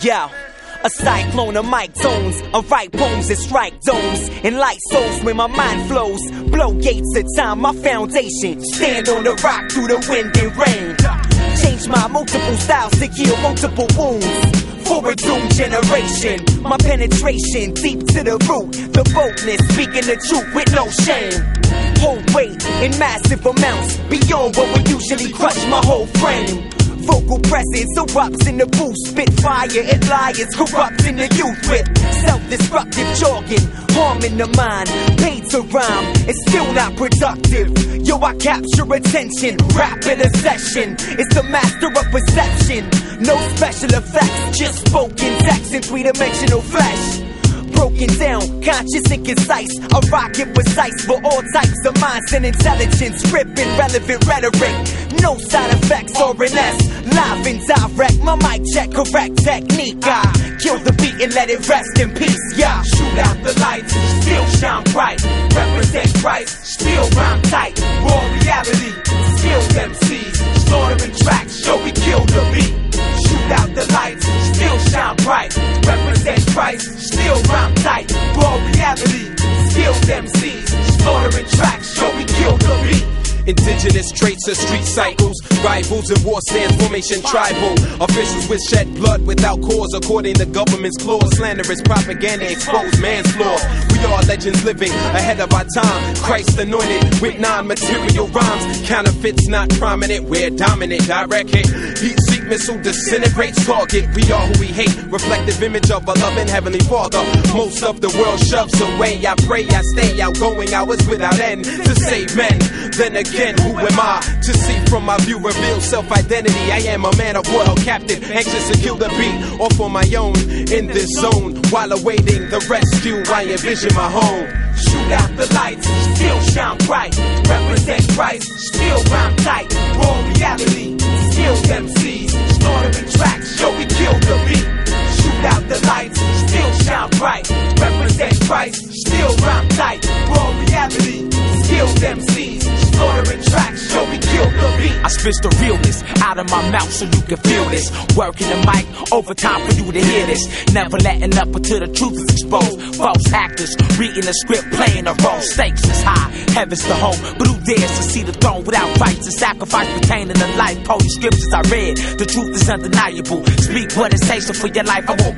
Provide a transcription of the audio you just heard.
Yo. A cyclone of mic tones, I write poems and strike domes, and light souls when my mind flows. Blow gates of time, my foundation. Stand on the rock through the wind and rain. Change my multiple styles to heal multiple wounds. For a doomed generation, my penetration deep to the root, the boldness, speaking the truth with no shame. Whole weight in massive amounts, beyond what would usually crush my whole frame. Vocal presence erupts in the booth, spit fire and liars corrupting the youth with self-destructive jargon, harming the mind, paid to rhyme, it's still not productive. Yo, I capture attention, rap in a session, it's the master of perception. No special effects, just spoken text in three-dimensional flesh broken down, conscious and concise. I rock it precise for all types of minds and intelligence. Ripping relevant rhetoric, no side effects or an S. Live and direct, my mic check, correct technique. I kill the beat and let it rest in peace. Yeah, shoot out the lights, still shine bright. Represent Christ, still rhyme tight. Raw reality, skilled MCs, slaughtering tracks, yo, we kill the beat. Shoot out the lights, still shine bright. Christ, still rhyme tight. Raw reality, skilled MCs, slaughtering tracks, yo, we kill the beat. Indigenous traits of street cycles, rivals in war stands, formation tribal. Officials with shed blood without cause, according to government's clause. Slanderous propaganda expose man's flaws. We are legends living ahead of our time. Christ anointed with non material rhymes. Counterfeits not prominent, we're dominant. Direct hit, heat seek missile disintegrates target. We are who we hate, reflective image of a loving heavenly father. Most of the world shoves away. I pray I stay outgoing hours without end to save men. Then again, who am I to see from my view reveal self identity? I am a man of royal captain, anxious to kill the beat off on my own in this zone while awaiting the rescue. I envision my home. Shoot out the lights, still shine bright. Represent Christ, still rhyme tight. Raw reality, skilled MCs, slaughtering tracks, yo, we kill the beat. Shoot out the lights, still shine bright. Represent Christ, still rhyme tight. Raw reality, skilled MCs, the beat. I spit the realness out of my mouth so you can feel this. Working the mic, overtime for you to hear this. Never letting up until the truth is exposed. False actors reading the script, playing the role. Stakes is high, heaven's the home. But who dares to see the throne without rights and sacrifice pertaining to life? Holy scriptures I read, the truth is undeniable. Speak what it says, so for your life I won't